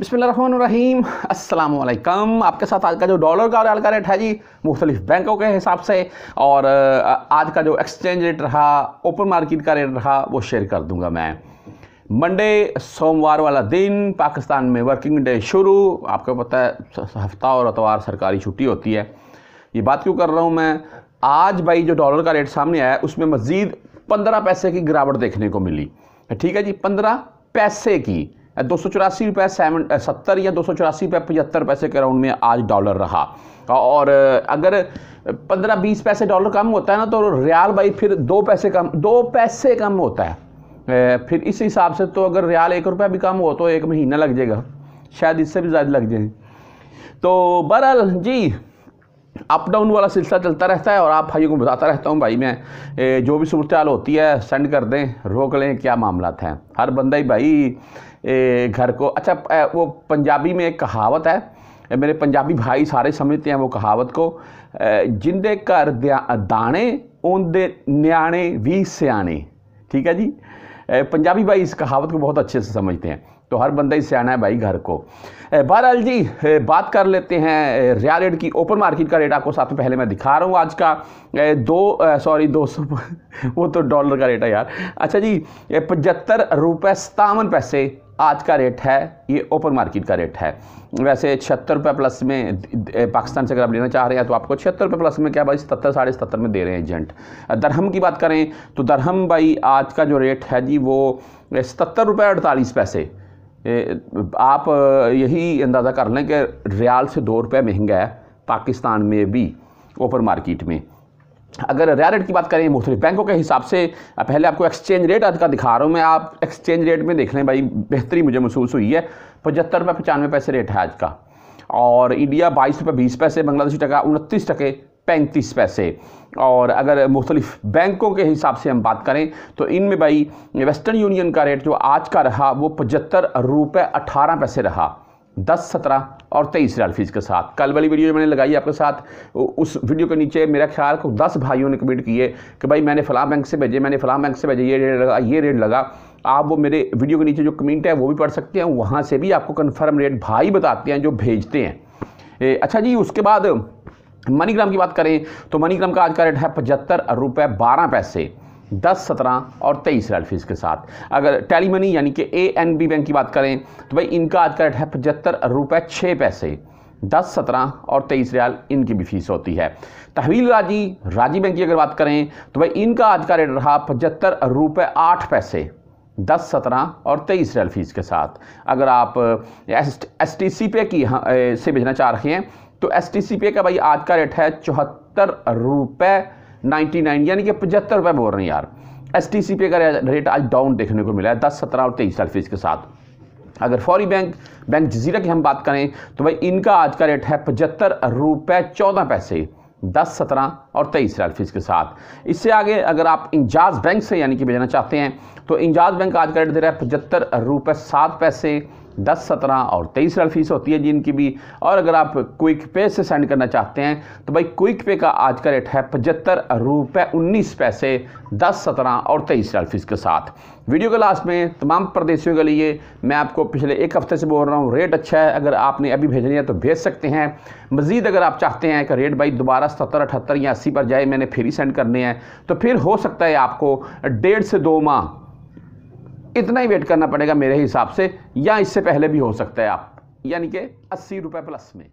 अस्सलाम वालेकुम आपके साथ आज का जो डॉलर का रियाल का रेट है जी, मुख्तलिफ़ बैंकों के हिसाब से, और आज का जो एक्सचेंज रेट रहा ओपन मार्केट का रेट रहा, वो शेयर कर दूँगा मैं। मंडे सोमवार वाला दिन, पाकिस्तान में वर्किंग डे शुरू। आपको पता है हफ़्ता और अतवार सरकारी छुट्टी होती है। ये बात क्यों कर रहा हूँ मैं? आज भाई जो डॉलर का रेट सामने आया, उसमें मज़ीद पंद्रह पैसे की गिरावट देखने को मिली। ठीक है जी, पंद्रह पैसे की। दो सौ चौरासी रुपये सेवन सत्तर या दो सौ चौरासी रुपये पचहत्तर पैसे के राउंड में आज डॉलर रहा। और अगर पंद्रह बीस पैसे डॉलर कम होता है ना तो रियाल भाई फिर दो पैसे कम, दो पैसे कम होता है। फिर इस हिसाब से तो अगर रियाल एक रुपया भी कम हो तो एक महीना लग जाएगा। शायद इससे भी ज़्यादा लग जाए। तो बहरहाल, जी अप डाउन वाला सिलसिला चलता रहता है और आप भाइयों को बताता रहता हूँ, भाई मैं जो भी सूरत हाल होती है सेंड कर दें, रोक लें, क्या मामला हैं हर बंदा ही भाई घर को अच्छा वो पंजाबी में एक कहावत है मेरे पंजाबी भाई सारे समझते हैं वो कहावत को जिंदे घर दाने उनदे न्याणे भी सियाने ठीक है जी? पंजाबी भाई इस कहावत को बहुत अच्छे से समझते हैं। तो हर बंदा ही सियाना है भाई घर को। बहरहाल जी बात कर लेते हैं रियाल रेट की ओपन मार्केट का रेट आपको साथ में पहले मैं दिखा रहा हूँ आज का। दो सॉरी, दो सौ वो तो डॉलर का रेट है यार। अच्छा जी पचहत्तर रुपये सतावन पैसे आज का रेट है, ये ओपन मार्केट का रेट है। वैसे छिहत्तर रुपये प्लस में पाकिस्तान से अगर आप लेना चाह रहे हैं तो आपको छिहत्तर रुपये प्लस में क्या भाई, सत्तर, साढ़े सत्तर में दे रहे हैं एजेंट। दरहम की बात करें तो दरहम भाई आज का जो रेट है जी, वो सतर रुपये अड़तालीस पैसे। आप यही अंदाज़ा कर लें कि रियाल से दो रुपये महँगा है, पाकिस्तान में भी, ओपन मार्केट में। अगर रिया रेट की बात करें, मुख्तलिफ़ बैंकों के हिसाब से पहले आपको एक्सचेंज रेट आज का दिखा रहा हूँ मैं, आप एक्सचेंज रेट में देख लें भाई, बेहतरी मुझे महसूस हुई है, पचहत्तर रुपये पचानवे पैसे रेट है आज का। और इंडिया बाईस रुपये बीस पैसे, बांग्लादेशी टका उनतीस टके पैंतीस पैसे। और अगर मुख्तलिफ़ बैंकों के हिसाब से हम बात करें तो इनमें भाई वेस्टर्न यूनियन का रेट जो आज का रहा, वो पचहत्तर रुपये अठारह पैसे रहा। दस, सत्रह और तेईस रियाल फ़ीस के साथ। कल वाली वीडियो जो मैंने लगाई आपके साथ उस वीडियो के नीचे मेरा ख्याल को दस भाइयों ने कमेंट किए कि भाई मैंने फ़लाँ बैंक से भेजे, मैंने फ़लाँ बैंक से भेजे, ये रेट लगा, ये रेट लगा। आप वो मेरे वीडियो के नीचे जो कमेंट है, वो भी पढ़ सकते हैं, वहाँ से भी आपको कन्फर्म रेट भाई बताते हैं, जो भेजते हैं। अच्छा जी, उसके बाद मनीग्राम की बात करें तो मनीग्राम का आज का रेट है पचहत्तर रुपये बारह पैसे, दस सत्रह और तेईस रियाल फ़ीस के साथ। अगर टेली मनी यानी कि ए एन बी बैंक की बात करें तो भाई इनका आज का रेट है पचहत्तर रुपये छः पैसे, दस सत्रह और तेईस रियाल इनकी भी फ़ीस होती है। तहवील राज़ी राज़ी बैंक की अगर बात करें तो भाई इनका आज का रेट रहा पचहत्तर रुपये आठ पैसे दस, सत्रह और तेईस रेल फ़ीस के साथ। अगर आप एस टी सी पे की से भेजना चाह रहे हैं तो एस टी सी पे का भाई आज का रेट है चौहत्तर रुपये नाइन्टी नाइन, यानी कि पचहत्तर रुपये बोल रहे हैं यार। एस टी सी पे का रेट आज डाउन देखने को मिला है, दस, सत्रह और तेईस साल फ़ीस के साथ। अगर फौरी बैंक बैंक जजीरा की हम बात करें तो भाई इनका आज का रेट है पचहत्तर रुपये चौदह पैसे, दस, सत्रह और तेईस रियाल फ़ीस के साथ। इससे आगे अगर आप इंजाज बैंक से यानी कि भेजना चाहते हैं तो इंजाज बैंक आज का रेट दे रहा है पचहत्तर रुपये सात पैसे, दस सत्रह और तेईस रियाल फ़ीस होती है जिनकी भी। और अगर आप क्विक पे से सेंड करना चाहते हैं तो भाई क्विक पे का आज का रेट है पचहत्तर रुपये उन्नीस पैसे, दस सत्रह और तेईस रियाल फ़ीस के साथ। वीडियो के लास्ट में तमाम प्रदेशियों के लिए मैं आपको पिछले एक हफ़्ते से बोल रहा हूँ रेट अच्छा है, अगर आपने अभी भेजनी है तो भेज सकते हैं। मज़ीद अगर आप चाहते हैं कि रेट भाई दोबारा सत्तर, अठहत्तर या अस्सी पर जाए, मैंने फिर सेंड करने हैं। तो फिर हो सकता है आपको डेढ़ से दो माह इतना ही वेट करना पड़ेगा मेरे हिसाब से, या इससे पहले भी हो सकता है आप। यानी कि अस्सी रुपये प्लस में।